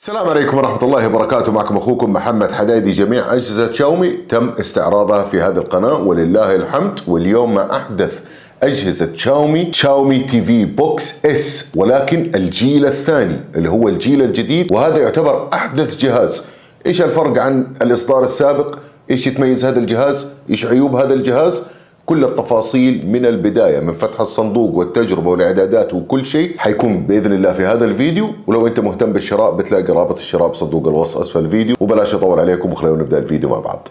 السلام عليكم ورحمة الله وبركاته. معكم أخوكم محمد حدايدي. جميع أجهزة شاومي تم استعراضها في هذه القناة. ولله الحمد. واليوم مع أحدث أجهزة شاومي شاومي تي في بوكس إس ولكن الجيل الثاني اللي هو الجيل الجديد. وهذا يعتبر أحدث جهاز. إيش الفرق عن الإصدار السابق؟ إيش يتميز هذا الجهاز؟ إيش عيوب هذا الجهاز؟ كل التفاصيل من البداية من فتح الصندوق والتجربة والإعدادات وكل شيء حيكون بإذن الله في هذا الفيديو. ولو أنت مهتم بالشراء بتلاقي رابط الشراء بصندوق الوصف أسفل الفيديو. وبلاش أطول عليكم وخلونا نبدأ الفيديو مع بعض.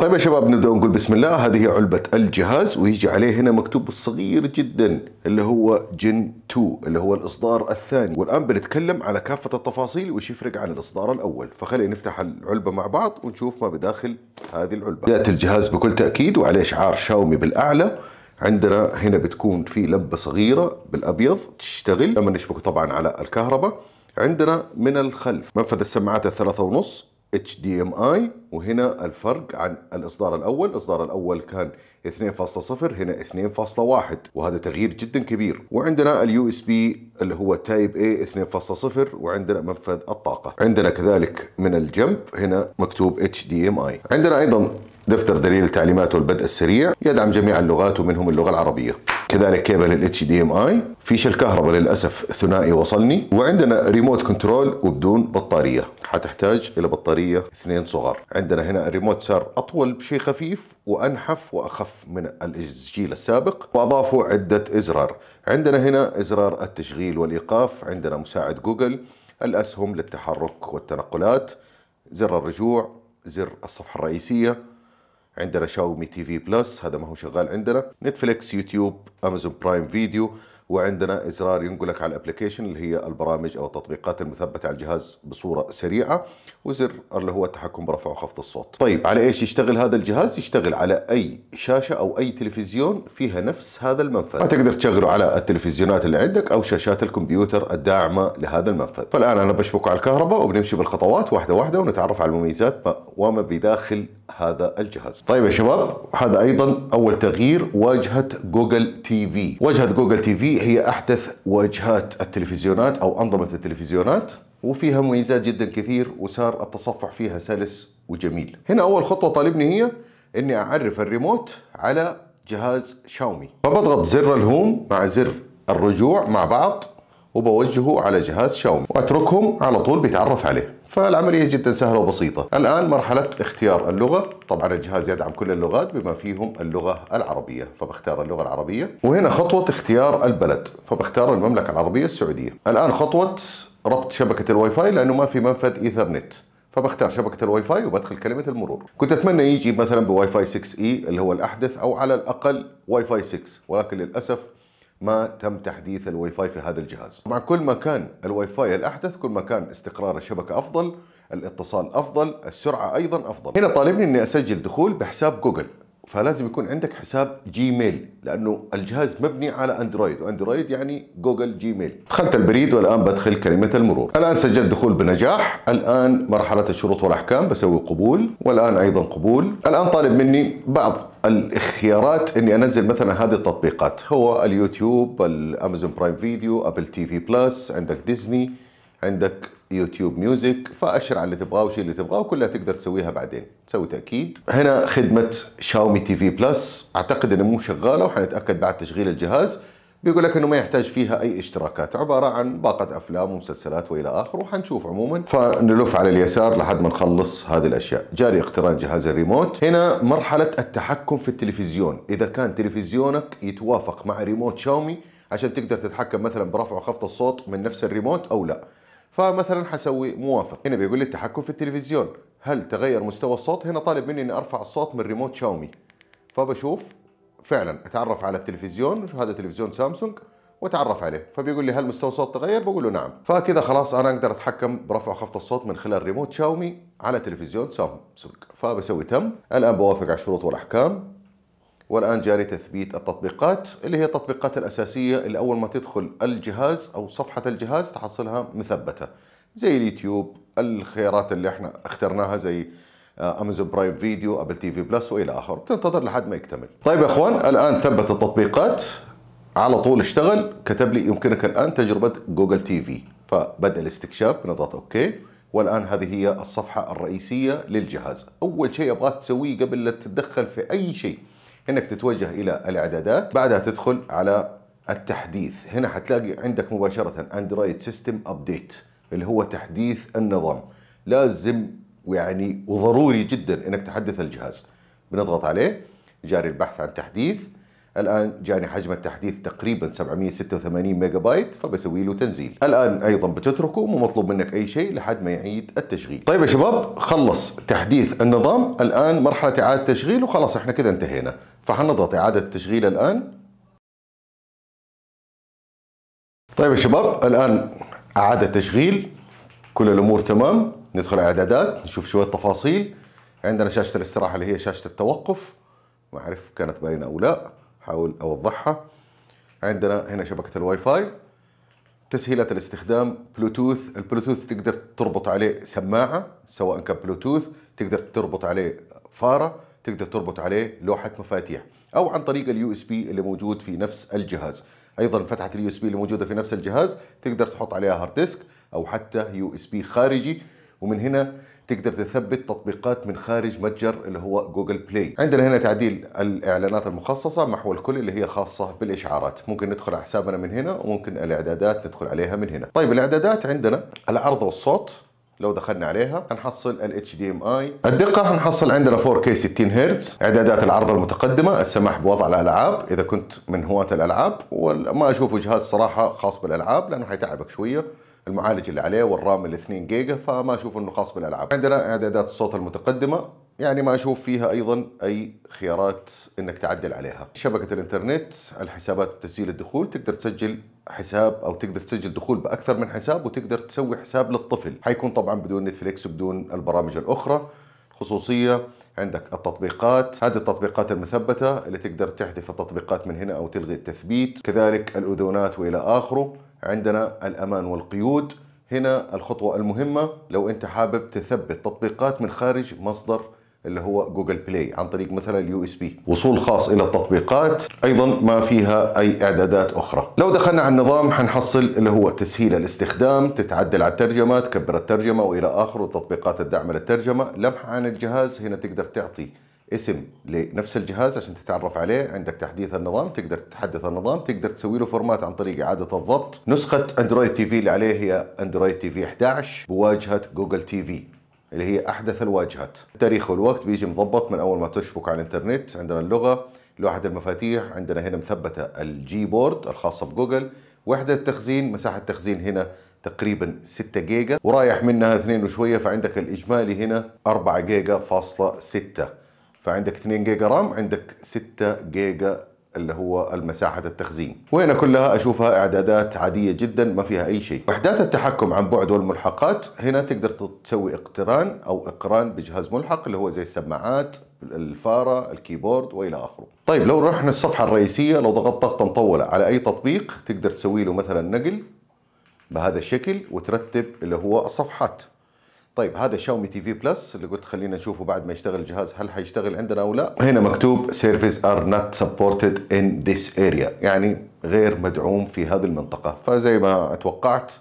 طيب يا شباب نبدأ نقول بسم الله. هذه علبة الجهاز ويجي عليه هنا مكتوب الصغير جدا اللي هو جن 2 اللي هو الإصدار الثاني. والآن بنتكلم على كافة التفاصيل وش يفرق عن الإصدار الأول. فخلينا نفتح العلبة مع بعض ونشوف ما بداخل هذه العلبة. ياتي الجهاز بكل تأكيد وعليه شعار شاومي بالأعلى. عندنا هنا بتكون في لمبة صغيرة بالأبيض تشتغل. لما نشبكه طبعا على الكهرباء. عندنا من الخلف منفذ السماعات الثلاثة ونص. HDMI وهنا الفرق عن الإصدار الأول. الإصدار الأول كان 2.0 هنا 2.1 وهذا تغيير جدا كبير. وعندنا ال USB اللي هو type A 2.0 وعندنا منفذ الطاقة. عندنا كذلك من الجنب هنا مكتوب HDMI عندنا أيضا دفتر دليل التعليمات والبدء السريع يدعم جميع اللغات ومنهم اللغة العربية. كذلك كيبل ال HDMI فيش الكهرباء للأسف ثنائي وصلني. وعندنا remote control وبدون بطارية. حتحتاج إلى بطارية اثنين صغار. عندنا هنا الريموت صار أطول بشيء خفيف وأنحف وأخف من الجيل السابق. وأضافوا عدة إزرار. عندنا هنا إزرار التشغيل والإيقاف. عندنا مساعد جوجل. الأسهم للتحرك والتنقلات. زر الرجوع. زر الصفحة الرئيسية. عندنا شاومي تي في بلس هذا ما هو شغال عندنا نتفليكس يوتيوب امازون برايم فيديو وعندنا إزرار ينقلك على ال application اللي هي البرامج أو التطبيقات المثبتة على الجهاز بصورة سريعة وزر اللي هو التحكم برفع وخفض الصوت. طيب على إيش يشتغل هذا الجهاز؟ يشتغل على أي شاشة أو أي تلفزيون فيها نفس هذا المنفذ. فتقدر تشغله على التلفزيونات اللي عندك أو شاشات الكمبيوتر الداعمة لهذا المنفذ. فالآن أنا بشبكه على الكهرباء وبنمشي بالخطوات واحدة واحدة ونتعرف على المميزات وما بداخل هذا الجهاز. طيب يا شباب هذا أيضا أول تغيير واجهة جوجل تي في. واجهة جوجل تي في هي أحدث واجهات التلفزيونات أو أنظمة التلفزيونات وفيها مميزات جدا كثير وصار التصفح فيها سلس وجميل. هنا أول خطوة طالبني هي إني أعرف الريموت على جهاز شاومي. فبضغط زر ال home مع زر الرجوع مع بعض وبوجهه على جهاز شاومي. وأتركهم على طول بيتعرف عليه. فالعملية جدا سهلة وبسيطة. الآن مرحلة اختيار اللغة. طبعا الجهاز يدعم كل اللغات بما فيهم اللغة العربية فبختار اللغة العربية. وهنا خطوة اختيار البلد فبختار المملكة العربية السعودية. الآن خطوة ربط شبكة الواي فاي لأنه ما في منفذ إيثرنت. فبختار شبكة الواي فاي وبدخل كلمة المرور. كنت أتمنى يجي مثلا بواي فاي 6 إي اللي هو الأحدث أو على الأقل واي فاي 6 ولكن للأسف ما تم تحديث الواي فاي في هذا الجهاز. مع كل ما كان الواي فاي الأحدث كل ما كان استقرار الشبكة أفضل الاتصال أفضل السرعة أيضا أفضل. هنا طالبني أني أسجل دخول بحساب جوجل. فلازم يكون عندك حساب جيميل لأنه الجهاز مبني على أندرويد وأندرويد يعني جوجل جيميل. دخلت البريد والآن بدخل كلمة المرور. الآن سجلت دخول بنجاح الآن مرحلة الشروط والأحكام بسوي قبول والآن أيضا قبول. الآن طالب مني بعض الخيارات إني أنزل مثلا هذه التطبيقات. هو اليوتيوب الأمازون برايم فيديو أبل تي في بلس عندك ديزني عندك يوتيوب ميوزك فأشر على اللي تبغاه وشيل اللي تبغاه وكلها تقدر تسويها بعدين. تسوي تأكيد. هنا خدمة شاومي تي في بلس. أعتقد انها مو شغالة وحنتأكد بعد تشغيل الجهاز. بيقول لك إنه ما يحتاج فيها أي اشتراكات. عبارة عن باقة أفلام ومسلسلات وإلى اخره وحنشوف عموما. فنلف على اليسار لحد ما نخلص هذه الأشياء. جاري اقتران جهاز الريموت. هنا مرحلة التحكم في التلفزيون. إذا كان تلفزيونك يتوافق مع ريموت شاومي عشان تقدر تتحكم مثلا برفع وخفض الصوت من نفس الريموت أو لا. فمثلا حسوي موافق. هنا بيقول لي التحكم في التلفزيون. هل تغير مستوى الصوت؟ هنا طالب مني إني أرفع الصوت من ريموت شاومي. فبشوف فعلا أتعرف على التلفزيون هذا تلفزيون سامسونج وأتعرف عليه. فبيقول لي هل مستوى الصوت تغير؟ بقول له نعم. فكذا خلاص أنا أقدر أتحكم برفع وخفض الصوت من خلال ريموت شاومي على تلفزيون سامسونج. فبسوي تم. الآن بوافق على الشروط والأحكام. والآن جاري تثبيت التطبيقات اللي هي التطبيقات الأساسية اللي أول ما تدخل الجهاز أو صفحة الجهاز تحصلها مثبتة زي اليوتيوب الخيارات اللي إحنا اخترناها زي امازون برايم فيديو ابل تي في بلس وإلى اخره تنتظر لحد ما يكتمل. طيب يا إخوان الآن ثبت التطبيقات. على طول اشتغل. كتب لي يمكنك الآن تجربة جوجل تي في فبدأ الاستكشاف بنضغط okay. والآن هذه هي الصفحة الرئيسية للجهاز. أول شيء أبغاك تسويه قبل لا تتدخل في أي شيء. إنك تتوجه إلى الإعدادات بعدها تدخل على التحديث. هنا حتلاقي عندك مباشرة Android system update اللي هو تحديث النظام. لازم ويعني وضروري جدا إنك تحدث الجهاز. بنضغط عليه جاري البحث عن تحديث. الآن جاني حجم التحديث تقريبا 786 ميجا بايت فبسوي له تنزيل. الآن أيضا بتتركه مو مطلوب منك أي شيء لحد ما يعيد التشغيل. طيب يا شباب خلص تحديث النظام. الآن مرحلة إعادة تشغيل وخلاص إحنا كده انتهينا. فحنضغط إعادة التشغيل الآن. طيب يا شباب الآن إعادة تشغيل. كل الأمور تمام. ندخل إعدادات نشوف شوية تفاصيل. عندنا شاشة الاستراحة اللي هي شاشة التوقف. ما أعرف كانت باينة أو لا. حاول أوضحها. عندنا هنا شبكة الواي فاي تسهيلات الاستخدام. Bluetooth ال Bluetooth تقدر تربط عليه سماعة سواء كان بلوتوث تقدر تربط عليه فارة تقدر تربط عليه لوحة مفاتيح أو عن طريق ال USB اللي موجود في نفس الجهاز. أيضا فتحه ال USB اللي موجودة في نفس الجهاز تقدر تحط عليها hard disk أو حتى USB خارجي. ومن هنا تقدر تثبت تطبيقات من خارج متجر اللي هو جوجل بلاي. عندنا هنا تعديل الإعلانات المخصصة محو الكل اللي هي خاصة بالإشعارات. ممكن ندخل على حسابنا من هنا وممكن الإعدادات ندخل عليها من هنا. طيب الإعدادات عندنا العرض والصوت لو دخلنا عليها هنحصل ال HDMI الدقة هنحصل عندنا 4K 60 هرتز. إعدادات العرض المتقدمة السماح بوضع الألعاب. إذا كنت من هواة الألعاب وما اشوفه جهاز صراحة خاص بالألعاب لأنه حيتعبك شوية. المعالج اللي عليه والرام ال 2 جيجا فما أشوف إنه خاص بالألعاب. عندنا إعدادات الصوت المتقدمة يعني ما أشوف فيها أيضا أي خيارات إنك تعدل عليها. شبكة الإنترنت الحسابات تسجيل الدخول تقدر تسجل حساب أو تقدر تسجل دخول بأكثر من حساب وتقدر تسوي حساب للطفل. حيكون طبعا بدون نتفليكس وبدون البرامج الأخرى. خصوصية عندك التطبيقات. هذه التطبيقات المثبتة اللي تقدر تحذف التطبيقات من هنا أو تلغي التثبيت. كذلك الأذونات وإلى آخره. عندنا الأمان والقيود. هنا الخطوة المهمة لو أنت حابب تثبت تطبيقات من خارج مصدر اللي هو Google Play عن طريق مثلا ال USB. وصول خاص إلى التطبيقات أيضا ما فيها أي إعدادات أخرى. لو دخلنا على النظام حنحصل اللي هو تسهيل الاستخدام تتعدل على الترجمه تكبر الترجمة وإلى اخره تطبيقات الدعم للترجمة لمحة عن الجهاز هنا تقدر تعطي اسم لنفس الجهاز عشان تتعرف عليه. عندك تحديث النظام تقدر تحدث النظام تقدر تسوي له format عن طريق إعادة الضبط. نسخة Android TV اللي عليه هي Android TV 11 بواجهة Google TV اللي هي أحدث الواجهات. التاريخ والوقت بيجي مضبط من أول ما تشبك على الإنترنت. عندنا اللغة لوحة المفاتيح عندنا هنا مثبتة ال Gboard الخاصة بجوجل. وحدة التخزين مساحة التخزين هنا تقريبا 6 جيجا. ورايح منها 2 وشوية فعندك الإجمالي هنا 4 جيجا فاصلة 6 فعندك 2 جيجا RAM عندك 6 جيجا اللي هو المساحة التخزين. وهنا كلها أشوفها إعدادات عادية جدا ما فيها أي شيء. وحدات التحكم عن بعد والملحقات هنا تقدر تسوي اقتران أو إقران بجهاز ملحق اللي هو زي السماعات الفارة ال keyboard وإلى آخره. طيب لو رحنا الصفحة الرئيسية لو ضغطت ضغطة مطولة على أي تطبيق تقدر تسوي له مثلا نقل بهذا الشكل وترتب اللي هو الصفحات. طيب هذا Xiaomi TV Plus اللي قلت خلينا نشوفه بعد ما يشتغل الجهاز هل حيشتغل عندنا أو لا؟ هنا مكتوب service are not supported in this area يعني غير مدعوم في هذه المنطقة. فزي ما اتوقعت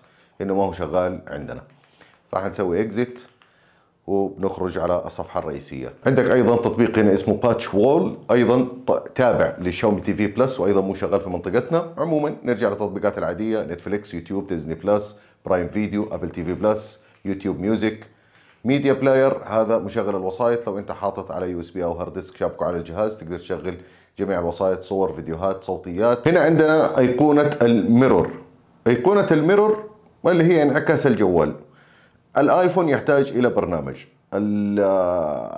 إنه ما هو شغال عندنا. فحنسوي exit وبنخرج على الصفحة الرئيسية. عندك أيضا تطبيق هنا اسمه PatchWall أيضا تابع لل Xiaomi TV Plus وأيضا مو شغال في منطقتنا. عموما نرجع للتطبيقات العادية Netflix YouTube Disney Plus Prime Video Apple TV Plus YouTube Music media player هذا مشغل الوسائط. لو أنت حاطط على USB أو hard disk شابكه على الجهاز تقدر تشغل جميع الوسائط صور فيديوهات صوتيات. هنا عندنا أيقونة ال mirror. أيقونة ال mirror واللي هي انعكاس الجوال. الآيفون يحتاج إلى برنامج.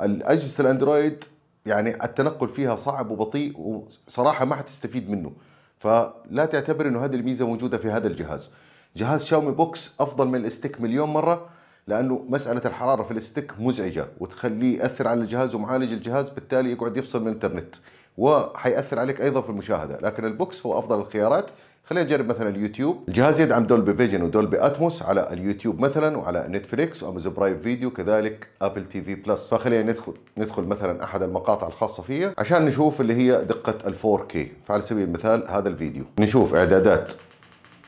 الأجهزة الأندرويد يعني التنقل فيها صعب وبطيء وصراحة ما حتستفيد منه. فلا تعتبر إنه هذه الميزة موجودة في هذا الجهاز. جهاز Xiaomi Box أفضل من ال stick مليون مرة لأنه مسألة الحرارة في ال stick مزعجة وتخليه يأثر على الجهاز ومعالج الجهاز بالتالي يقعد يفصل من الإنترنت وحيأثر عليك أيضا في المشاهدة. لكن ال box هو أفضل الخيارات. خلينا نجرب مثلا اليوتيوب. الجهاز يدعم Dolby Vision و Dolby Atmos على اليوتيوب مثلا وعلى نتفليكس و Amazon Prime Video كذلك Apple TV Plus. فخلينا ندخل ندخل مثلا أحد المقاطع الخاصة فيها عشان نشوف اللي هي دقة ال 4K فعلى سبيل المثال هذا الفيديو. نشوف إعدادات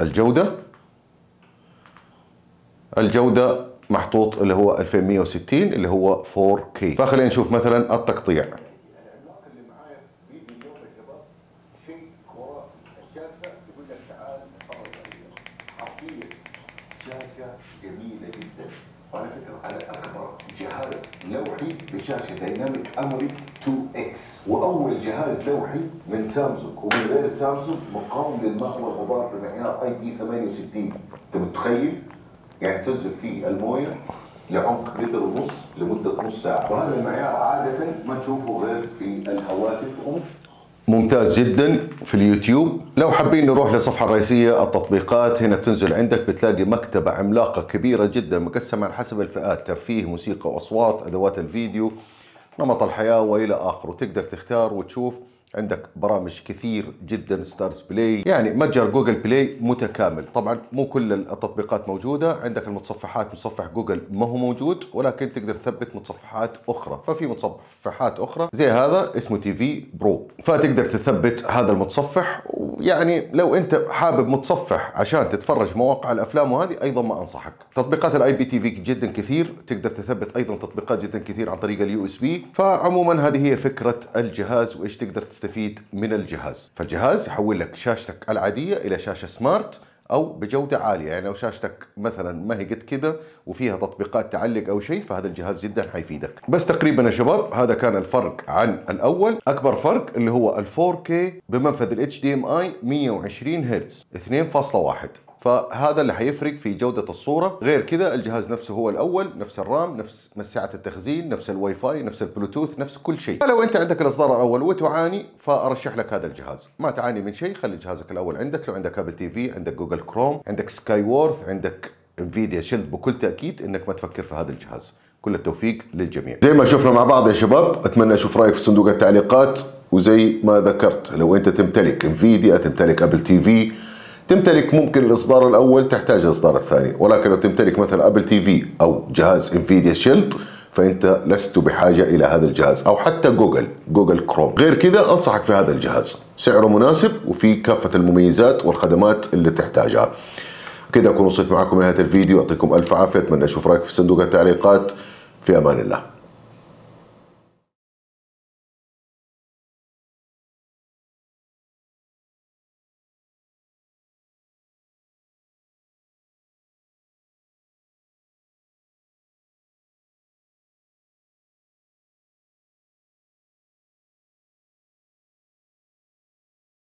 الجودة. الجودة محطوط اللي هو 2160 اللي هو 4K فخلينا نشوف مثلا التقطيع. لوحي بشاشة دايناميك أمري 2 X وأول جهاز لوحي من سامسونج ومن غير سامسونج مقاوم للماء والغبار بمعيار IP 68 أنت متخيل؟ يعني تنزل فيه الموية لعمق لتر ونص لمدة نص ساعة. وهذا المعيار عادة ما تشوفه غير في الهواتف. ممتاز جدا في اليوتيوب. لو حابين نروح للصفحة الرئيسية التطبيقات هنا بتنزل عندك بتلاقي مكتبة عملاقة كبيرة جدا مقسمة على حسب الفئات ترفيه موسيقى وأصوات أدوات الفيديو نمط الحياة وإلى آخره تقدر تختار وتشوف عندك برامج كثير جدا StarzPlay يعني متجر Google Play متكامل. طبعا مو كل التطبيقات موجودة. عندك المتصفحات متصفح جوجل ما هو موجود ولكن تقدر تثبت متصفحات أخرى. ففي متصفحات أخرى زي هذا اسمه TV Bro فتقدر تثبت هذا المتصفح. يعني لو أنت حابب متصفح عشان تتفرج مواقع الأفلام وهذه أيضا ما أنصحك. تطبيقات ال IPTV جدا كثير. تقدر تثبت أيضا تطبيقات جدا كثير عن طريق ال USB فعموما هذه هي فكرة الجهاز وإيش تقدر تستفيد من الجهاز. فالجهاز يحول لك شاشتك العادية إلى شاشة smart أو بجودة عالية. يعني لو شاشتك مثلا ما هي قد كذا وفيها تطبيقات تعلق أو شيء فهذا الجهاز جدا حيفيدك. بس تقريبا يا شباب هذا كان الفرق عن الأول. أكبر فرق اللي هو ال 4K بمنفذ ال HDMI 120 هرتز 2.1 فهذا اللي حيفرق في جودة الصورة. غير كذا الجهاز نفسه هو الأول نفس ال RAM نفس مساحة التخزين نفس الواي فاي نفس البلوتوث نفس كل شيء. فلو أنت عندك الإصدار الأول وتعاني فأرشح لك هذا الجهاز. ما تعاني من شيء خلي جهازك الأول عندك. لو عندك Apple TV عندك Google Chrome عندك Skyworth عندك Nvidia Shield بكل تأكيد أنك ما تفكر في هذا الجهاز. كل التوفيق للجميع. زي ما شفنا مع بعض يا شباب أتمنى أشوف رأيك في صندوق التعليقات. وزي ما ذكرت لو أنت تمتلك Nvidia تمتلك Apple TV تمتلك ممكن الإصدار الأول تحتاج الإصدار الثاني ولكن لو تمتلك مثلا Apple TV أو جهاز Nvidia Shield فأنت لست بحاجة إلى هذا الجهاز أو حتى Google Google Chrome غير كذا أنصحك في هذا الجهاز. سعره مناسب وفي كافة المميزات والخدمات اللي تحتاجها. كذا أكون وصلت معكم لنهاية الفيديو. يعطيكم ألف عافية. أتمنى أشوف رأيك في صندوق التعليقات. في أمان الله.